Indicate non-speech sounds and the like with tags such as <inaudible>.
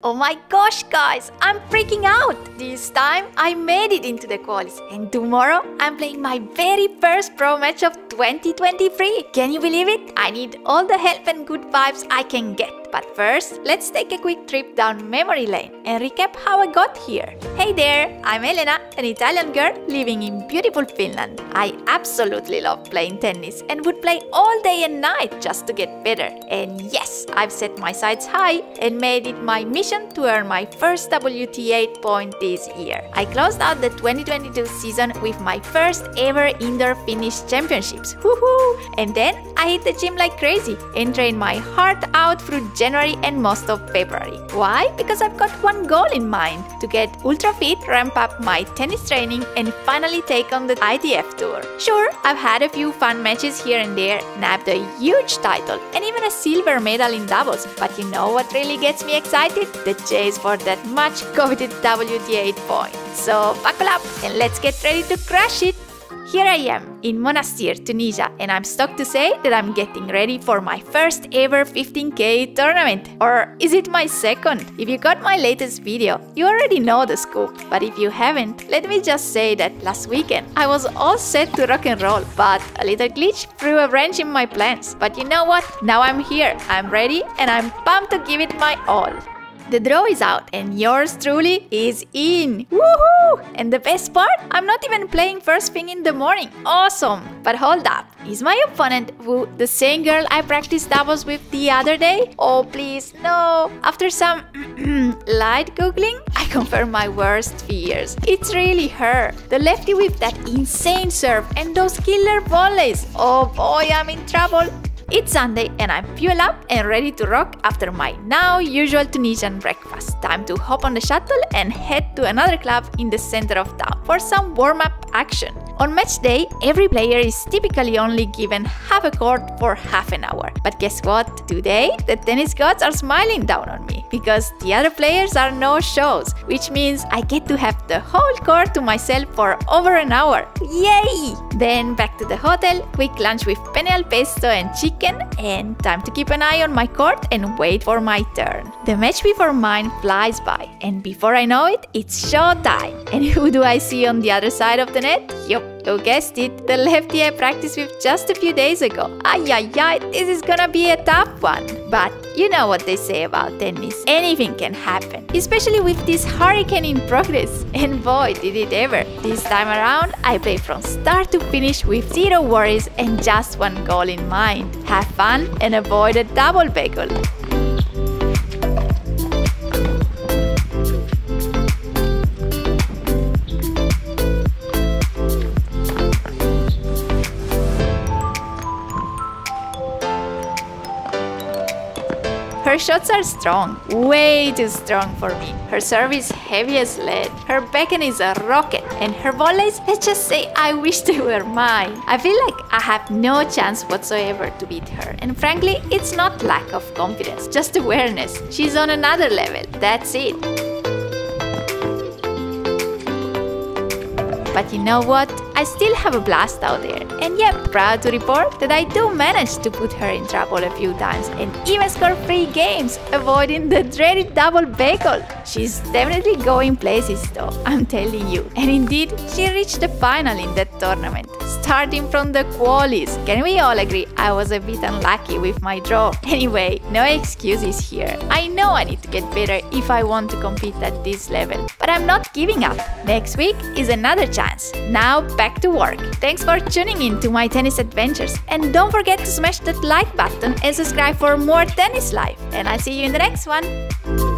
Oh my gosh, guys, I'm freaking out! This time I made it into the qualies, and tomorrow I'm playing my very first pro match of 2023. Can you believe it? I need all the help and good vibes I can get. But first, let's take a quick trip down memory lane and recap how I got here. Hey there, I'm Elena, an Italian girl living in beautiful Finland. I absolutely love playing tennis and would play all day and night just to get better. And yes, I've set my sights high and made it my mission to earn my first WTA point this year. I closed out the 2022 season with my first ever indoor Finnish championships. Woohoo! And then I hit the gym like crazy and trained my heart out through January and most of February. Why? Because I've got one goal in mind to get ultra fit, ramp up my tennis training, and finally take on the ITF tour. Sure, I've had a few fun matches here and there, nabbed a huge title, and even a silver medal in doubles. But you know what really gets me excited? The chase for that much coveted WTA point. So buckle up and let's get ready to crush it! Here I am in Monastir, Tunisia, and I'm stoked to say that I'm getting ready for my first ever 15k tournament. Or is it my second? If you got my latest video, you already know the scoop. But if you haven't, let me just say that last weekend I was all set to rock and roll, but a little glitch threw a wrench in my plans. But you know what? Now I'm here, I'm ready, and I'm pumped to give it my all. The draw is out and yours truly is in. Woohoo! And the best part? I'm not even playing first thing in the morning. Awesome! But hold up. Is my opponent who the same girl I practiced doubles with the other day? Oh please, no. After some <clears throat> light googling, I confirm my worst fears. It's really her. The lefty with that insane serve and those killer volleys. Oh boy, I'm in trouble. It's Sunday and I'm fueled up and ready to rock after my now usual Tunisian breakfast. Time to hop on the shuttle and head to another club in the center of town for some warm up action. On match day, every player is typically only given half a court for half an hour. But guess what? Today, the tennis gods are smiling down on me because the other players are no shows, which means I get to have the whole court to myself for over an hour. Yay! Then back to the hotel, quick lunch with penne al pesto and chicken, and time to keep an eye on my court and wait for my turn. The match before mine flies by, and before I know it, it's showtime. <laughs> And who do I see on the other side of the net? Yup, you guessed it, the lefty I practiced with just a few days ago. Ay ay ay, this is gonna be a tough one. But you know what they say about tennis. Anything can happen, especially with this hurricane in progress. <laughs> And boy, did it ever. This time around, I played from start to finish with zero worries and just one goal in mind. Have fun and avoid a double bagel. Her shots are strong, way too strong for me. Her serve is heavy as lead, her backhand is a rocket, and her volleys, let's just say I wish they were mine. I feel like I have no chance whatsoever to beat her, and frankly, it's not lack of confidence, just awareness. She's on another level, that's it. But you know what? I still have a blast out there. And yeah, proud to report that I do manage to put her in trouble a few times and even score free games, avoiding the dreaded double bagel. She's definitely going places though, I'm telling you. And indeed, she reached the final in that tournament, starting from the qualies. Can we all agree I was a bit unlucky with my draw? Anyway, no excuses here. I know I need to get better if I want to compete at this level, but I'm not giving up. Next week is another chance. Now back back to work. Thanks for tuning in to my tennis adventures. And don't forget to smash that like button and subscribe for more tennis life. And I'll see you in the next one.